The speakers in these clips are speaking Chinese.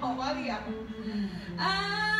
好华丽啊啊。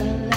love.